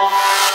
Bye.